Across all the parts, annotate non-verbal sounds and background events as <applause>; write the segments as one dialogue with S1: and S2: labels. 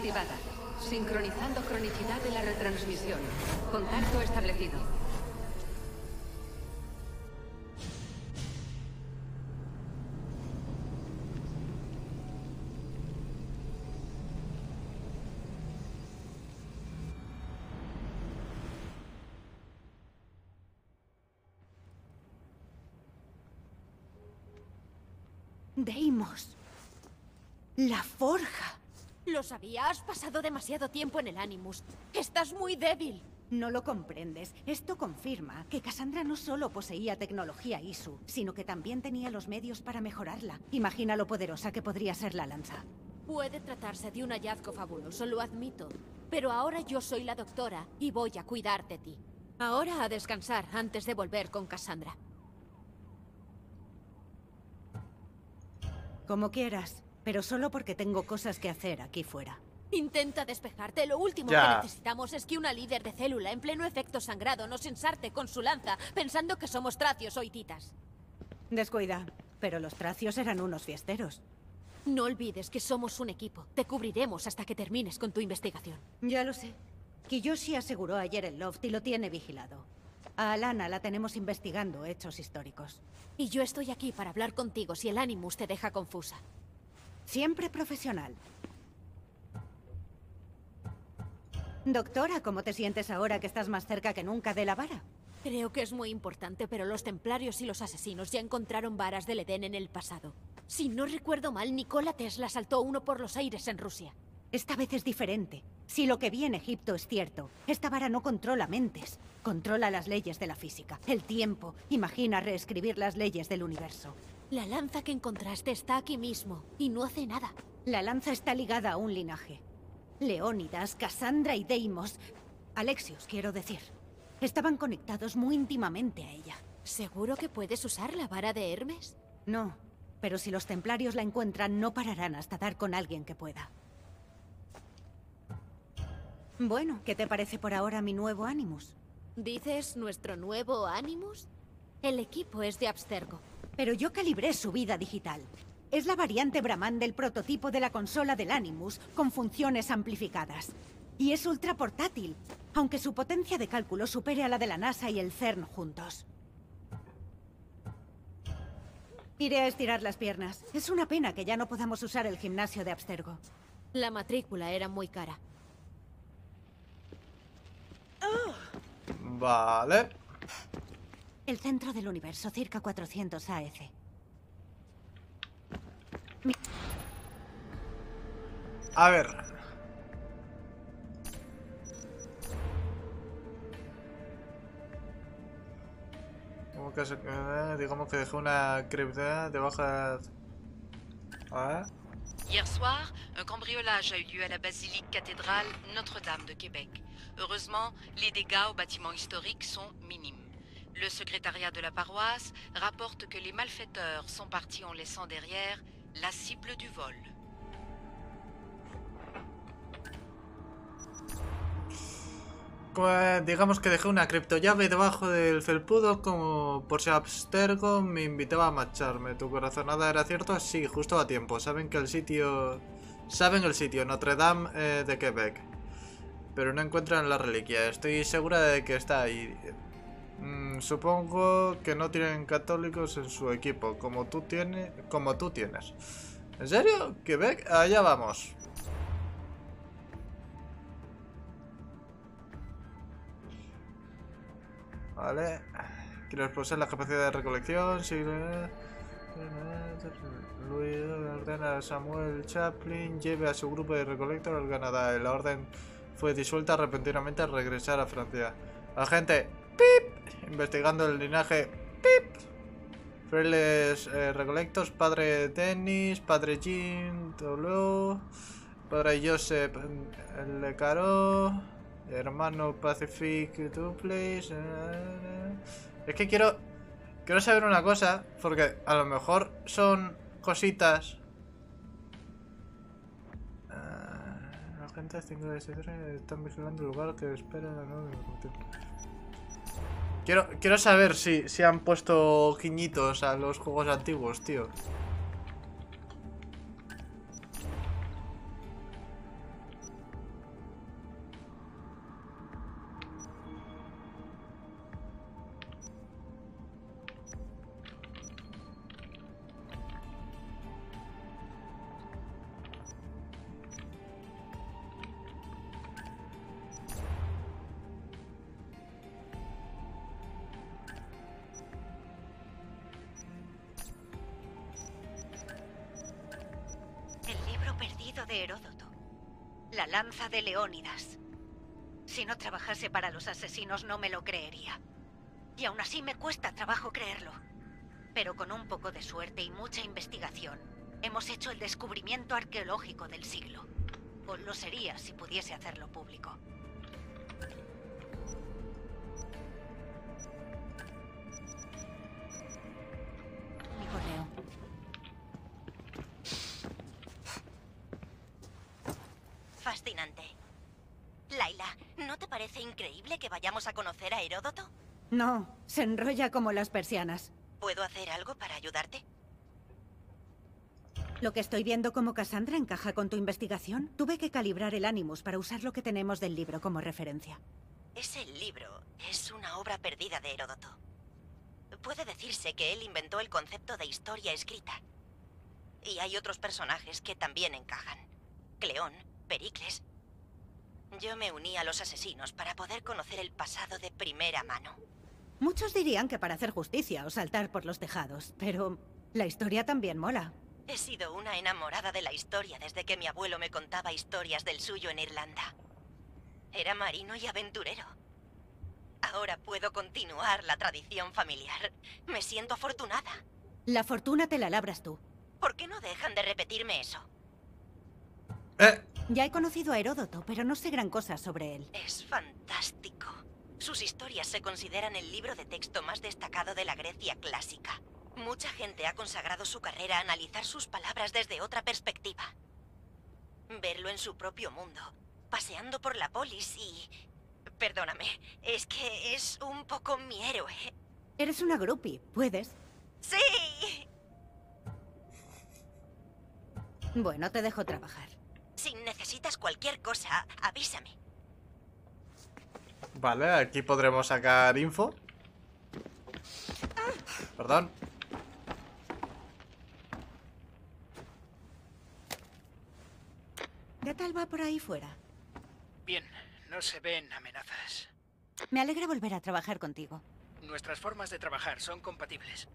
S1: activada. Sincronizando cronicidad de la retransmisión. Contacto establecido.
S2: Sabía, has pasado demasiado tiempo en el Animus. Estás muy débil.
S3: No lo comprendes. Esto confirma que Cassandra no solo poseía tecnología ISU, sino que también tenía los medios para mejorarla. Imagina lo poderosa que podría ser la lanza.
S2: Puede tratarse de un hallazgo fabuloso, lo admito. Pero ahora yo soy la doctora y voy a cuidar de ti. Ahora a descansar antes de volver con Cassandra.
S3: Como quieras, pero solo porque tengo cosas que hacer aquí fuera.
S2: Intenta despejarte. Lo último
S4: Ya.
S2: que necesitamos es que una líder de célula en pleno efecto sangrado nos ensarte con su lanza, pensando que somos tracios o hititas.
S3: Descuida, pero los tracios eran unos fiesteros.
S2: No olvides que somos un equipo. Te cubriremos hasta que termines con tu investigación.
S3: Ya lo sé. Kiyoshi aseguró ayer el loft y lo tiene vigilado. A Alana la tenemos investigando hechos históricos.
S2: Y yo estoy aquí para hablar contigo si el Animus te deja confusa.
S3: Siempre profesional. Doctora, ¿cómo te sientes ahora que estás más cerca que nunca de la vara?
S2: Creo que es muy importante, pero los templarios y los asesinos ya encontraron varas del Edén en el pasado. Si no recuerdo mal, Nikola Tesla saltó uno por los aires en Rusia.
S3: Esta vez es diferente. Si lo que vi en Egipto es cierto, esta vara no controla mentes. Controla las leyes de la física, el tiempo. Imagina reescribir las leyes del universo.
S2: La lanza que encontraste está aquí mismo y no hace nada.
S3: La lanza está ligada a un linaje. Leónidas, Cassandra y Deimos, Alexios quiero decir, estaban conectados muy íntimamente a ella.
S2: ¿Seguro que puedes usar la vara de Hermes?
S3: No, pero si los templarios la encuentran no pararán hasta dar con alguien que pueda. Bueno, ¿qué te parece por ahora mi nuevo Animus?
S2: ¿Dices nuestro nuevo Animus? El equipo es de Abstergo.
S3: Pero yo calibré su vida digital. Es la variante Brahman del prototipo de la consola del Animus, con funciones amplificadas. Y es ultra portátil, aunque su potencia de cálculo supere a la de la NASA y el CERN juntos. Iré a estirar las piernas. Es una pena que ya no podamos usar el gimnasio de Abstergo.
S2: La matrícula era muy cara.
S4: Vale.
S3: El centro del universo, circa 400 AF.
S4: A ver. Como que se- eh, digamos que dejé una cripta debajo de... A ver.
S5: Hier soir, un cambriolage a eu lieu à la basilique cathédrale Notre-Dame de Québec. Heureusement, les dégâts au bâtiment historique sont minimes. Le secrétariat de la paroisse rapporte que les malfaiteurs sont partis en laissant derrière la cible du vol.
S4: Pues digamos que dejé una criptollave debajo del felpudo como por si Abstergo me invitaba a marcharme. ¿Tu corazonada era cierto? Sí, justo a tiempo. Saben que el sitio... Saben el sitio, Notre Dame eh, de Quebec. Pero no encuentran la reliquia. Estoy segura de que está ahí. Mm, supongo que no tienen católicos en su equipo, como tú, tiene, como tú tienes. ¿En serio? ¿Quebec? Allá vamos. Vale. Quiero posee la capacidad de recolección. Si... Luis ordena a Samuel Chaplin lleve a su grupo de recolector al Canadá. La orden fue disuelta repentinamente al regresar a Francia. Agente, ¡pip! Investigando el linaje, ¡pip! Frailes eh, recolectos, padre Denis, padre Jean, Tolo, padre Joseph eh, Le Caro, hermano Pacific Duplex. eh, Es que quiero quiero saber una cosa, porque a lo mejor son cositas. Ah, Agentes 5 de están vigilando el lugar que espera la nueva Quiero, quiero saber si, si han puesto guiñitos a los juegos antiguos, tío.
S3: De Heródoto. La lanza de Leónidas. Si no trabajase para los asesinos no me lo creería. Y aún así me cuesta trabajo creerlo. Pero con un poco de suerte y mucha investigación, hemos hecho el descubrimiento arqueológico del siglo. O lo sería si pudiese hacerlo público. Mi correo.
S6: ¿No te parece increíble que vayamos a conocer a Heródoto?
S3: No, se enrolla como las persianas.
S6: ¿Puedo hacer algo para ayudarte?
S3: Lo que estoy viendo como Cassandra encaja con tu investigación. Tuve que calibrar el Animus para usar lo que tenemos del libro como referencia.
S6: Ese libro es una obra perdida de Heródoto. Puede decirse que él inventó el concepto de historia escrita. Y hay otros personajes que también encajan. Cleón, Pericles. Yo me uní a los asesinos para poder conocer el pasado de primera mano.
S3: Muchos dirían que para hacer justicia o saltar por los tejados, pero la historia también mola.
S6: He sido una enamorada de la historia desde que mi abuelo me contaba historias del suyo en Irlanda. Era marino y aventurero. Ahora puedo continuar la tradición familiar. Me siento afortunada.
S3: La fortuna te la labras tú.
S6: ¿Por qué no dejan de repetirme eso?
S4: Eh,
S3: Ya he conocido a Heródoto, pero no sé gran cosa sobre él.
S6: Es fantástico. Sus historias se consideran el libro de texto más destacado de la Grecia clásica. Mucha gente ha consagrado su carrera a analizar sus palabras desde otra perspectiva. Verlo en su propio mundo, paseando por la polis y... Perdóname, es que es un poco mi héroe.
S3: Eres una groupie, puedes.
S6: ¡Sí!
S3: Bueno, te dejo trabajar.
S6: Si necesitas cualquier cosa, avísame.
S4: vale, aquí podremos sacar info. Perdón.
S3: ¿Qué tal va por ahí fuera?
S7: Bien, no se ven amenazas.
S3: Me alegra volver a trabajar contigo.
S7: Nuestras formas de trabajar son compatibles.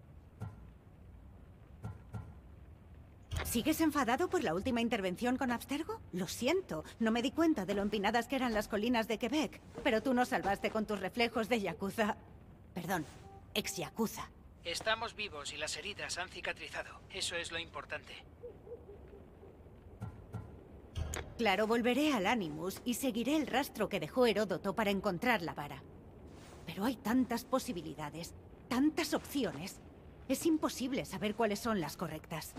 S3: ¿Sigues enfadado por la última intervención con Abstergo? Lo siento, no me di cuenta de lo empinadas que eran las colinas de Quebec. Pero tú nos salvaste con tus reflejos de Yakuza. Perdón, ex Yakuza.
S7: Estamos vivos y las heridas han cicatrizado. Eso es lo importante.
S3: Claro, volveré al Animus y seguiré el rastro que dejó Heródoto para encontrar la vara. Pero hay tantas posibilidades, tantas opciones. Es imposible saber cuáles son las correctas.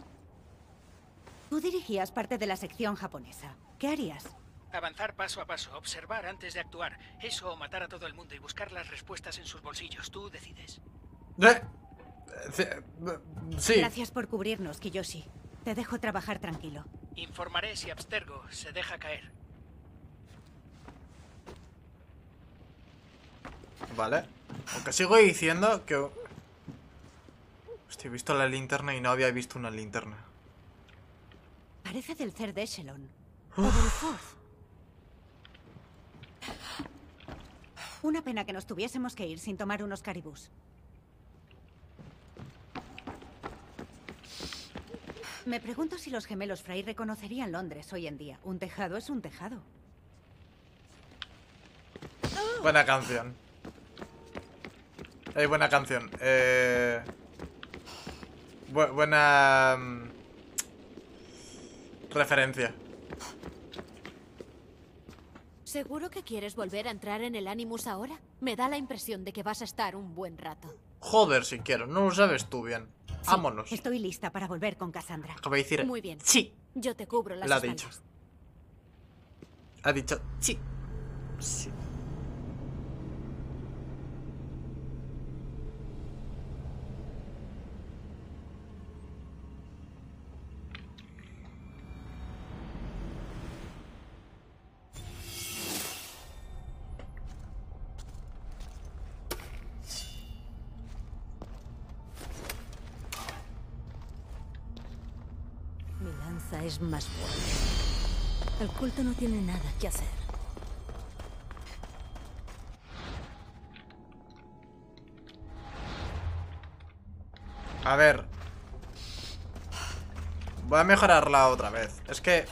S3: Tú dirigías parte de la sección japonesa. ¿Qué harías?
S7: Avanzar paso a paso, observar antes de actuar. Eso o matar a todo el mundo y buscar las respuestas en sus bolsillos. Tú decides.
S4: Eh, eh, Sí.
S3: Gracias por cubrirnos, Kiyoshi. Te dejo trabajar tranquilo.
S7: Informaré si Abstergo se deja caer.
S4: Vale. Aunque sigo diciendo que... Hostia, he visto la linterna y no había visto una linterna.
S3: Parece del Third Echelon. O del. Una pena que nos tuviésemos que ir sin tomar unos caribús. Me pregunto si los gemelos Fry reconocerían Londres hoy en día. Un tejado es un tejado.
S4: Buena canción. Eh, buena canción. Eh... bu- buena... referencia.
S2: ¿Seguro que quieres volver a entrar en el Animus ahora? Me da la impresión de que vas a estar un buen rato.
S4: Joder, si quiero. No lo sabes tú bien.
S3: Sí,
S4: Vámonos.
S3: Estoy lista para volver con Cassandra.
S4: Acaba de decir...
S2: Muy bien.
S4: Sí.
S2: Yo te cubro las
S4: Lo ha dicho. Ha dicho... Sí. Sí.
S8: Mi lanza es más fuerte. El culto no tiene nada que hacer.
S4: A ver. Voy a mejorarla otra vez. Es que...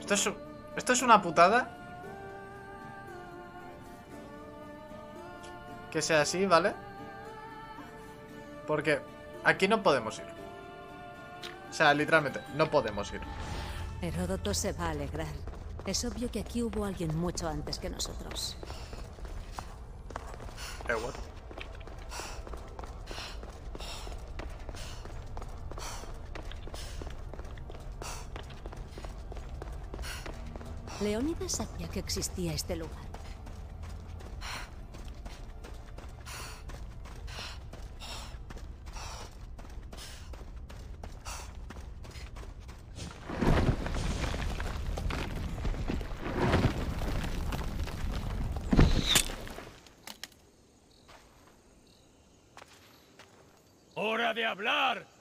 S4: Esto es esto es una putada. Que sea así, ¿vale? Porque aquí no podemos ir. O sea, literalmente, no podemos ir.
S8: Heródoto se va a alegrar. Es obvio que aquí hubo alguien mucho antes que nosotros.
S4: Eh, what?
S8: Leónidas sabía que existía este lugar.
S9: ¡Hora de hablar!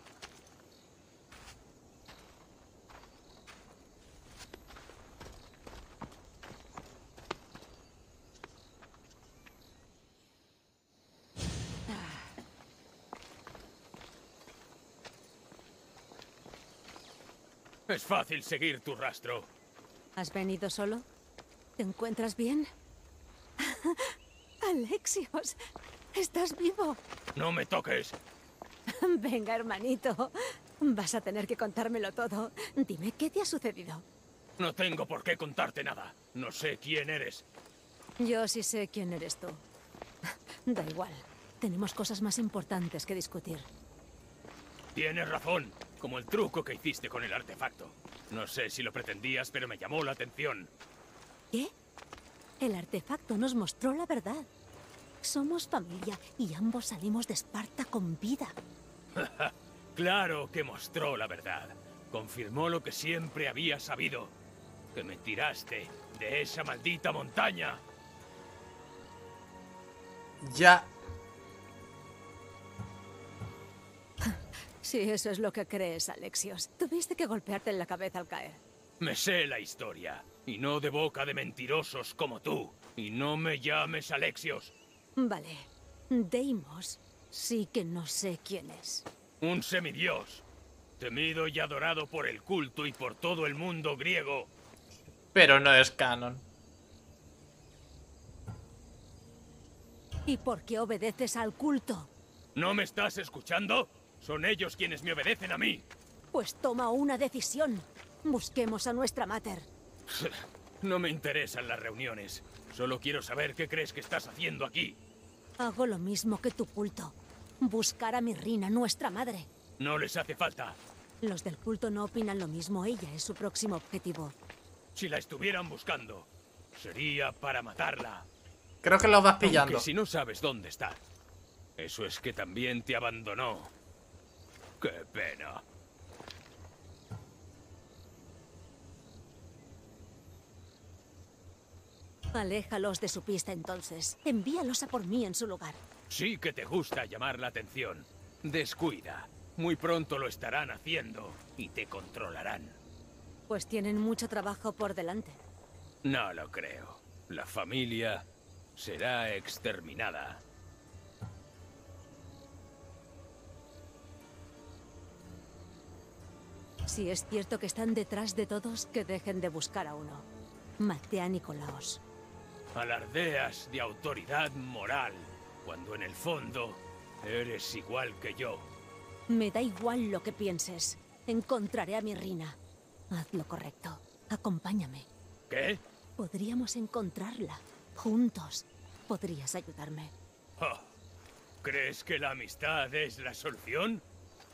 S9: Es fácil seguir tu rastro.
S8: ¿Has venido solo? ¿Te encuentras bien? <laughs> Alexios, ¿estás vivo?
S9: No me toques. <laughs>
S8: Venga, hermanito. Vas a tener que contármelo todo. Dime, ¿qué te ha sucedido?
S9: No tengo por qué contarte nada. No sé quién eres.
S8: Yo sí sé quién eres tú. <laughs> Da igual. Tenemos cosas más importantes que discutir.
S9: Tienes razón, como el truco que hiciste con el artefacto. No sé si lo pretendías, pero me llamó la atención.
S8: ¿Qué? El artefacto nos mostró la verdad. Somos familia y ambos salimos de Esparta con vida. <laughs>
S9: Claro que mostró la verdad. Confirmó lo que siempre había sabido. Que me tiraste de esa maldita montaña.
S4: Ya.
S8: Si eso es lo que crees, Alexios. Tuviste que golpearte en la cabeza al caer.
S9: Me sé la historia. Y no de boca de mentirosos como tú. Y no me llames Alexios.
S8: Vale. Deimos sí que no sé quién es.
S9: Un semidios. Temido y adorado por el culto y por todo el mundo griego.
S4: Pero no es canon.
S8: ¿Y por qué obedeces al culto?
S9: ¿No me estás escuchando? Son ellos quienes me obedecen a mí.
S8: Pues toma una decisión. Busquemos a nuestra mater. <laughs>
S9: No me interesan las reuniones. Solo quiero saber qué crees que estás haciendo aquí.
S8: Hago lo mismo que tu culto. Buscar a Mirrina, nuestra madre.
S9: No les hace falta.
S8: Los del culto no opinan lo mismo. Ella es su próximo objetivo.
S9: Si la estuvieran buscando, sería para matarla.
S4: Creo que lo vas pillando.
S9: Aunque si no sabes dónde está. Eso es que también te abandonó. Qué pena.
S8: Aléjalos de su pista entonces. Envíalos a por mí en su lugar.
S9: Sí que te gusta llamar la atención. Descuida. Muy pronto lo estarán haciendo y te controlarán.
S8: Pues tienen mucho trabajo por delante.
S9: No lo creo. La familia será exterminada.
S8: Si es cierto que están detrás de todos, que dejen de buscar a uno. Maté a Nicolaos.
S9: Alardeas de autoridad moral, cuando en el fondo eres igual que yo.
S8: Me da igual lo que pienses. Encontraré a mi Rina. Haz lo correcto. Acompáñame.
S9: ¿Qué?
S8: Podríamos encontrarla. Juntos. Podrías ayudarme.
S9: Oh, ¿Crees que la amistad es la solución?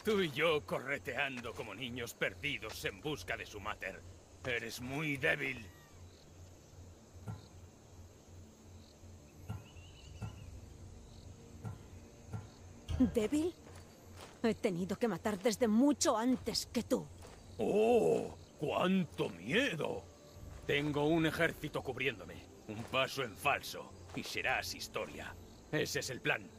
S9: Tú y yo correteando como niños perdidos en busca de su mater. Eres muy débil.
S8: ¿Débil? He tenido que matar desde mucho antes que tú.
S9: ¡Oh! ¡Cuánto miedo! Tengo un ejército cubriéndome. Un paso en falso. Y serás historia. Ese es el plan.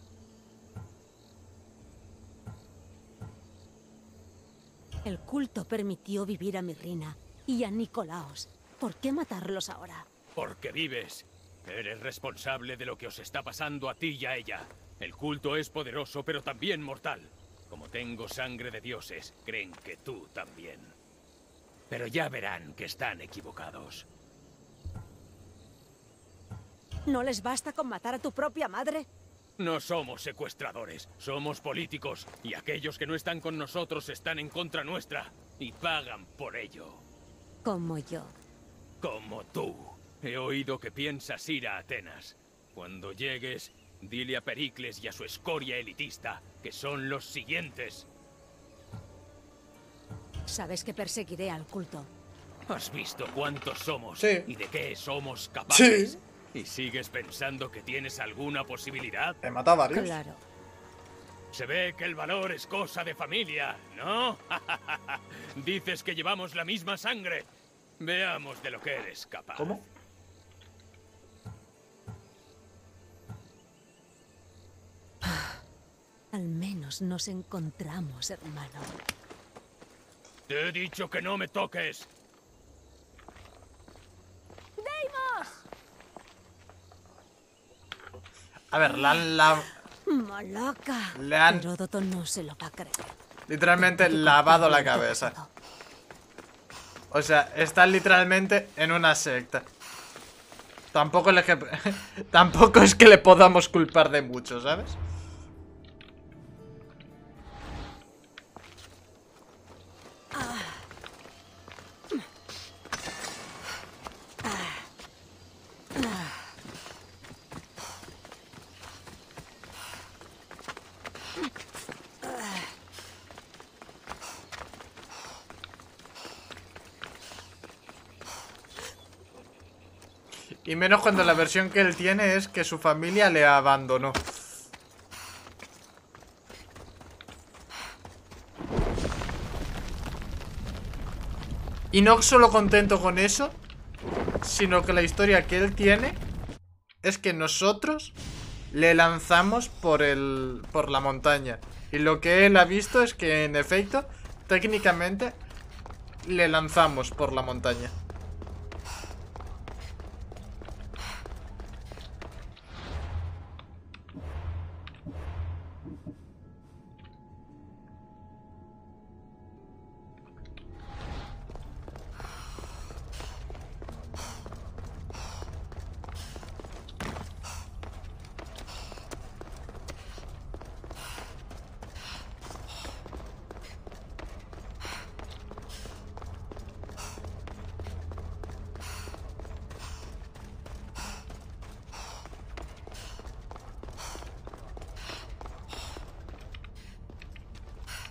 S8: El culto permitió vivir a Mirrina y a Nicolaos. ¿Por qué matarlos ahora?
S9: Porque vives. Eres responsable de lo que os está pasando a ti y a ella. El culto es poderoso, pero también mortal. Como tengo sangre de dioses, creen que tú también. Pero ya verán que están equivocados.
S8: ¿No les basta con matar a tu propia madre?
S9: No somos secuestradores, somos políticos. Y aquellos que no están con nosotros están en contra nuestra. Y pagan por ello.
S8: Como yo.
S9: Como tú. He oído que piensas ir a Atenas. Cuando llegues, dile a Pericles y a su escoria elitista que son los siguientes.
S8: Sabes que perseguiré al culto.
S9: ¿Has visto cuántos somos
S4: Sí.
S9: y de qué somos capaces?
S4: Sí.
S9: ¿Y sigues pensando que tienes alguna posibilidad?
S4: He matado a varios.
S8: Claro.
S9: Se ve que el valor es cosa de familia, ¿no? <laughs> Dices que llevamos la misma sangre. Veamos de lo que eres capaz.
S4: ¿Cómo?
S8: Al menos nos encontramos, hermano.
S9: Te he dicho que no me toques.
S4: A ver, la, la-
S8: ¡Malaca!
S4: Le han-
S8: Heródoto no se lo va a creer.
S4: literalmente lavado la cabeza. O sea, está literalmente en una secta. Tampoco, le que- <laughs> Tampoco es que le podamos culpar de mucho, ¿sabes? Y menos cuando la versión que él tiene es que su familia le abandonó. Y no solo contento con eso, sino que la historia que él tiene es que nosotros le lanzamos por el por la montaña. Y lo que él ha visto es que en efecto, técnicamente le lanzamos por la montaña.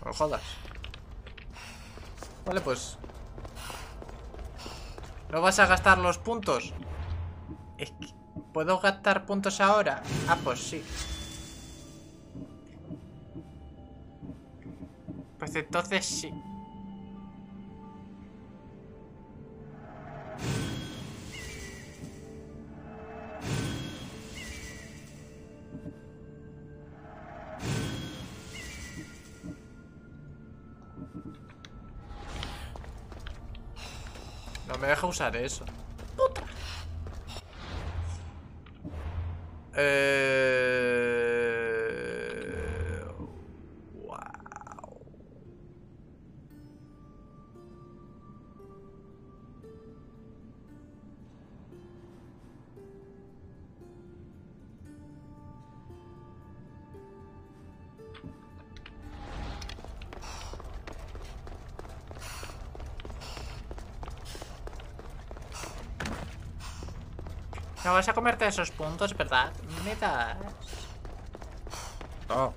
S4: No jodas. Vale, pues. ¿No vas a gastar los puntos? Es que- ¿Puedo gastar puntos ahora? Ah, pues sí. Pues entonces sí. Usar eso. Puta. Eh... No vas a comerte esos puntos, ¿verdad? Me das. No.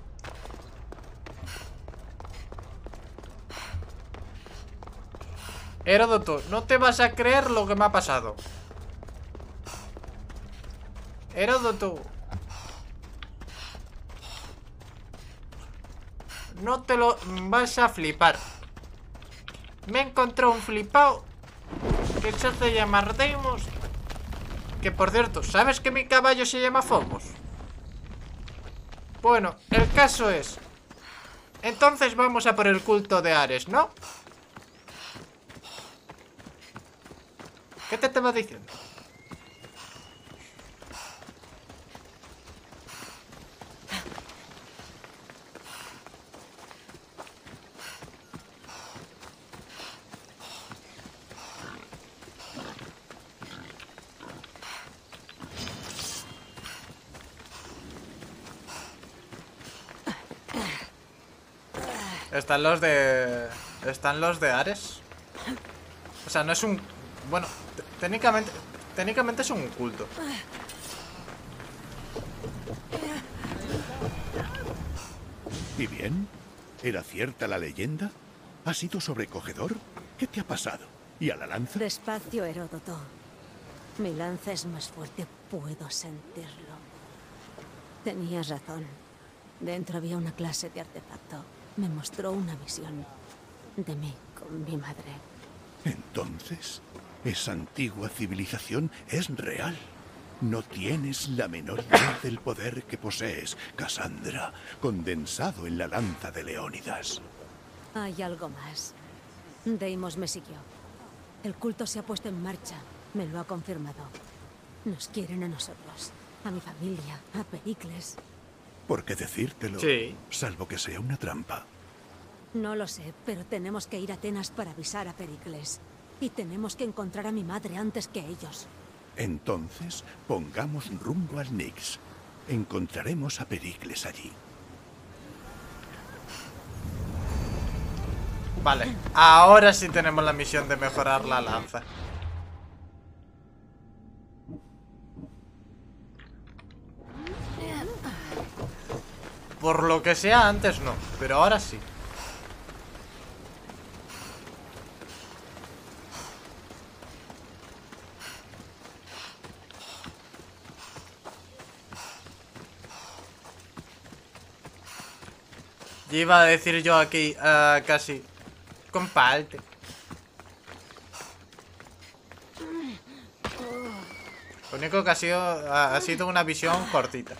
S4: Heródoto, no te vas a creer lo que me ha pasado. Heródoto. No te lo vas a flipar. Me encontré un flipado que se hace llamar Deimos que por cierto, ¿sabes que mi caballo se llama Phobos? Bueno, el caso es... Entonces vamos a por el culto de Ares, ¿no? ¿Qué te estaba diciendo? Están los de... Están los de Ares. O sea, no es un... Bueno, técnicamente... Técnicamente es un culto.
S10: ¿Y bien? ¿Era cierta la leyenda? ¿Ha sido sobrecogedor? ¿Qué te ha pasado? ¿Y a la lanza?
S8: Despacio, Heródoto. Mi lanza es más fuerte, puedo sentirlo. Tenías razón. Dentro había una clase de artefacto. Me mostró una visión de mí con mi madre.
S10: Entonces, esa antigua civilización es real. No tienes la menor idea del poder que posees, Cassandra, condensado en la lanza de Leónidas.
S8: Hay algo más. Deimos me siguió. El culto se ha puesto en marcha. Me lo ha confirmado. Nos quieren a nosotros, a mi familia, a Pericles.
S10: ¿Por qué decírtelo?
S4: Sí.
S10: Salvo que sea una trampa.
S8: No lo sé, pero tenemos que ir a Atenas para avisar a Pericles. Y tenemos que encontrar a mi madre antes que ellos.
S10: Entonces, pongamos rumbo al Nix. Encontraremos a Pericles allí.
S4: Vale, ahora sí tenemos la misión de mejorar la lanza. Por lo que sea, antes no, pero ahora sí. Ya iba a decir yo aquí, ah, casi. Comparte. Lo único que ha sido, ha sido una visión cortita.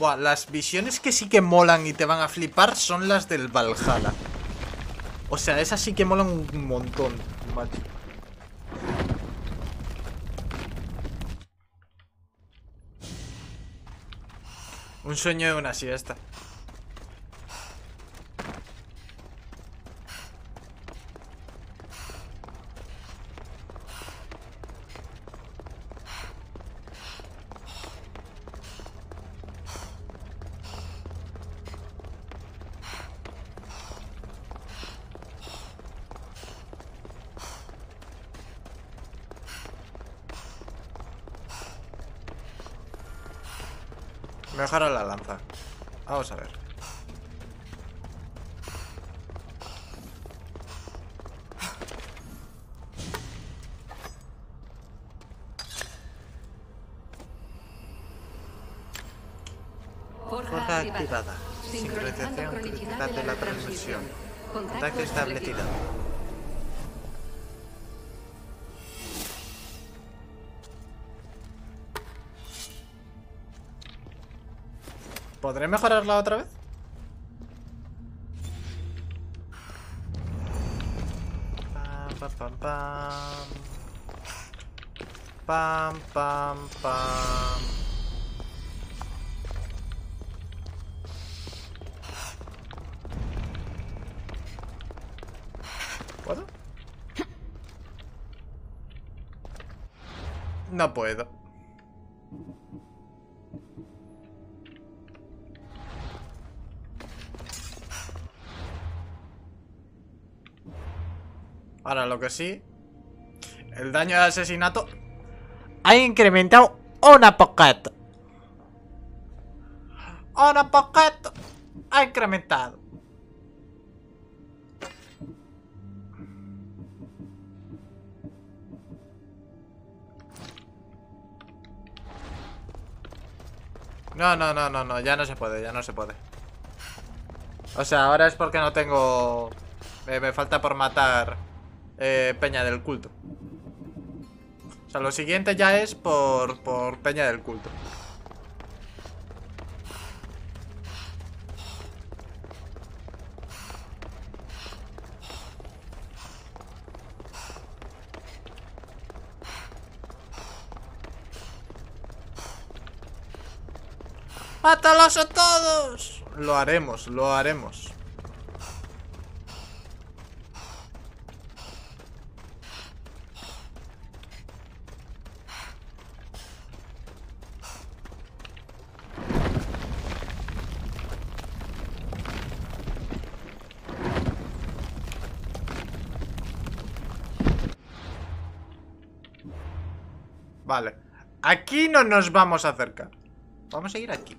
S4: Las visiones que sí que molan y te van a flipar son las del Valhalla. O sea, esas sí que molan un montón, macho. Un sueño de una siesta. Mejora la lanza. Vamos a ver.
S1: Forja activada.
S4: Sincronización cronicidad de la transmisión. Contacto establecido. ¿Podré mejorarla otra vez? Pam, pam, pam, pam. Pam, pam. ¿Puedo? No puedo. Ahora lo que sí El daño de asesinato Ha incrementado una poquito Una poquito Ha incrementado. No, no, no, no, no, ya no se puede, ya no se puede. O sea, ahora es porque no tengo eh, Me falta por matar eh, Peña del culto O sea, lo siguiente ya es por, por Peña del culto ¡Mátalos a todos! Lo haremos, lo haremos. Vale. Aquí no nos vamos a acercar. Vamos a ir aquí.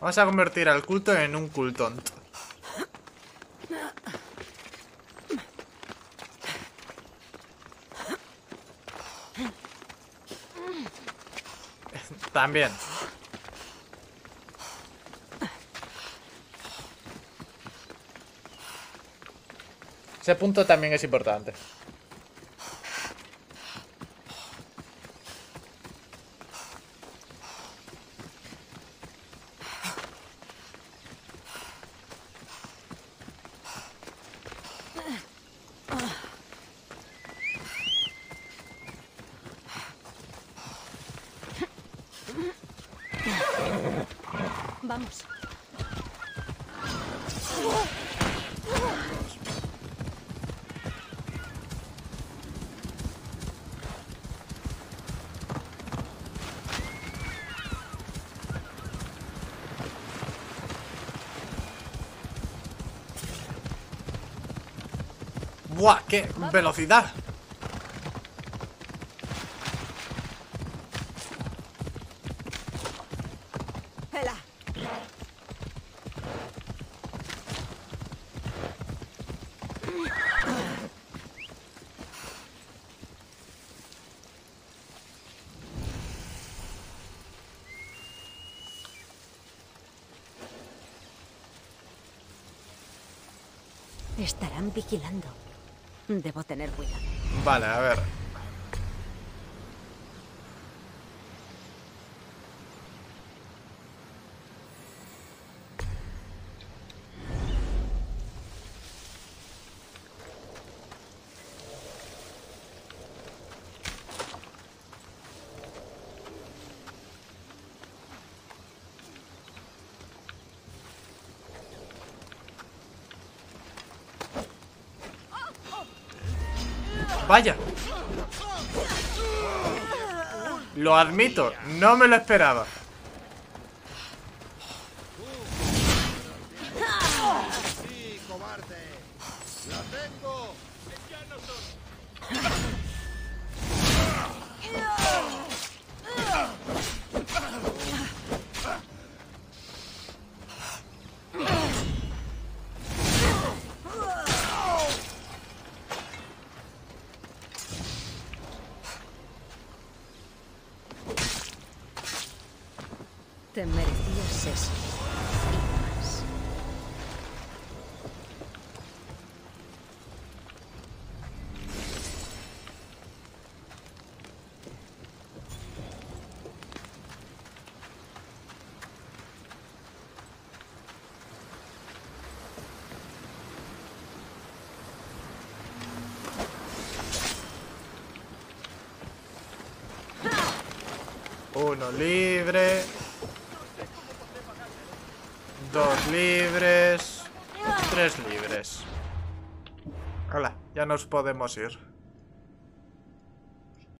S4: Vamos a convertir al culto en un cultont. También. Ese punto también es importante.
S8: Vamos.
S4: ¡Buah! ¡Qué velocidad!
S8: Estarán vigilando. Debo tener cuidado.
S4: Vale, a ver. Vaya. Lo admito, no me lo esperaba.
S8: Te merecías eso.
S4: Uno libre. Libres. Tres libres. Hola, ya nos podemos ir.